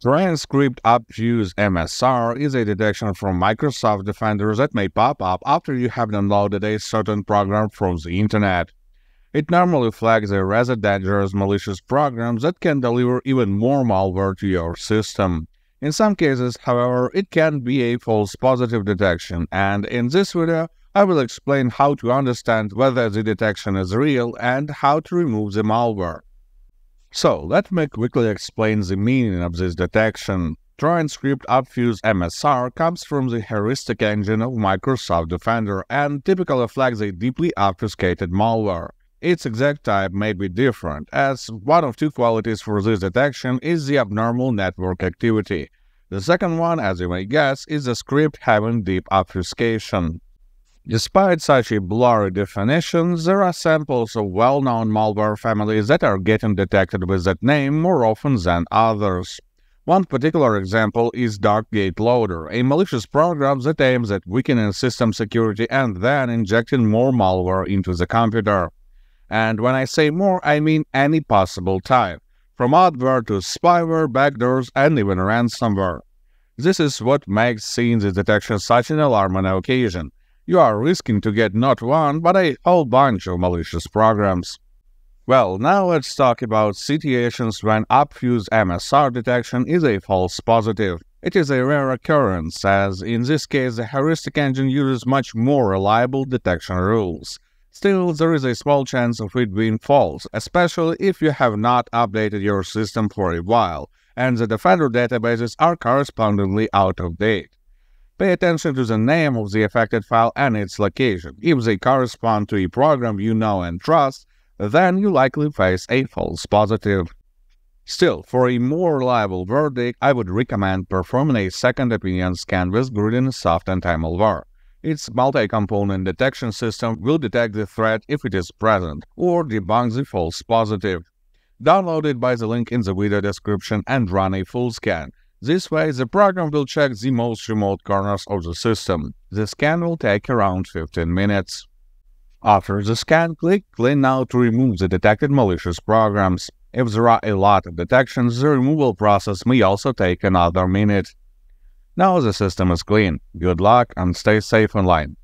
Trojan:Script/Obfuse!MSR is a detection from Microsoft Defender that may pop up after you have downloaded a certain program from the internet. It normally flags a rather dangerous malicious program that can deliver even more malware to your system. In some cases, however, it can be a false positive detection, and in this video, I will explain how to understand whether the detection is real and how to remove the malware. So, let me quickly explain the meaning of this detection. Trojan:Script/Obfuse!MSR comes from the heuristic engine of Microsoft Defender and typically flags a deeply obfuscated malware. Its exact type may be different, as one of two qualities for this detection is the abnormal network activity. The second one, as you may guess, is the script having deep obfuscation. Despite such a blurry definition, there are samples of well-known malware families that are getting detected with that name more often than others. One particular example is Darkgate Loader, a malicious program that aims at weakening system security and then injecting more malware into the computer. And when I say more, I mean any possible type, from adware to spyware, backdoors, and even ransomware. This is what makes seeing this detection such an alarming occasion you are risking to get not one, but a whole bunch of malicious programs. Well, now let's talk about situations when Obfuse!MSR detection is a false positive. It is a rare occurrence, as in this case the heuristic engine uses much more reliable detection rules. Still, there is a small chance of it being false, especially if you have not updated your system for a while, and the Defender databases are correspondingly out of date. Pay attention to the name of the affected file and its location. If they correspond to a program you know and trust, then you likely face a false positive. Still, for a more reliable verdict, I would recommend performing a second opinion scan with Gridinsoft Anti-Malware. Its multi-component detection system will detect the threat if it is present, or debunk the false positive. Download it by the link in the video description and run a full scan. This way, the program will check the most remote corners of the system. The scan will take around 15 minutes. After the scan, click Clean Now to remove the detected malicious programs. If there are a lot of detections, the removal process may also take another minute. Now the system is clean. Good luck and stay safe online.